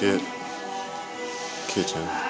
shit kitchen.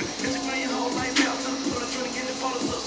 Bitch, whole life out. The put a drink in the bottles.